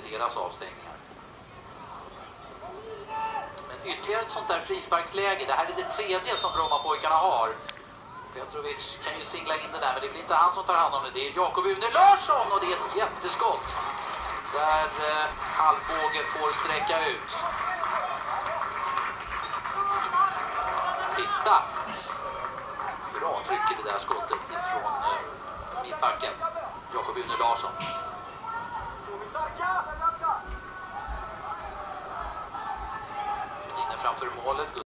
deras avstängningar. Men ytterligare ett sånt där frisparksläge. Det här är det tredje som Brommapojkarna har. Petrovic kan ju singla in det där, men det blir inte han som tar hand om det. Det är Jakob Une Larsson och det är ett jätteskott. Där eh, Halvbåge får sträcka ut. Titta! Bra tryck i det där skottet ifrån eh, mittbacken. Jakob Une Larsson. Framför målet.